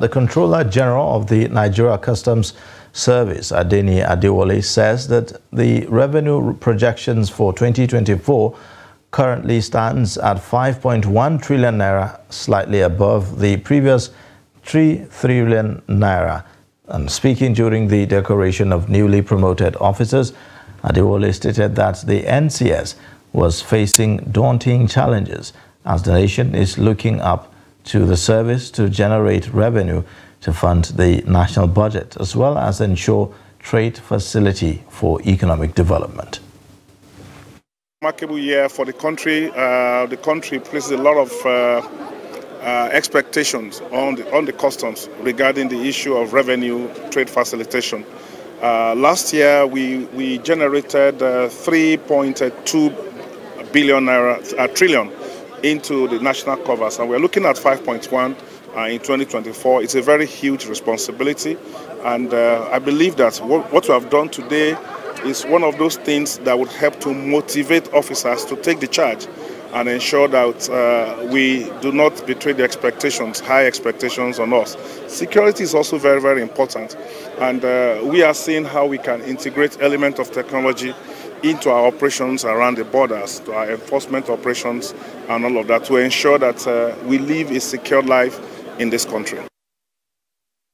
The Comptroller General of the Nigeria Customs Service, Adeniyi Adewale, says that the revenue projections for 2024 currently stands at 5.1 trillion naira, slightly above the previous 3 trillion naira. And speaking during the decoration of newly promoted officers, Adewole stated that the NCS was facing daunting challenges as the nation is looking up to the service to generate revenue to fund the national budget, as well as ensure trade facility for economic development. Remarkable year for the country. Uh, the country places a lot of uh, uh, expectations on the, on the customs regarding the issue of revenue trade facilitation. Uh, last year, we, we generated uh, 3.2 billion naira, uh, trillion into the national covers, and we're looking at 5.1 uh, in 2024. It's a very huge responsibility, and uh, I believe that what, what we have done today is one of those things that would help to motivate officers to take the charge and ensure that uh, we do not betray the expectations, high expectations on us. Security is also very, very important. And uh, we are seeing how we can integrate element of technology into our operations around the borders, to our enforcement operations and all of that to ensure that uh, we live a secure life in this country.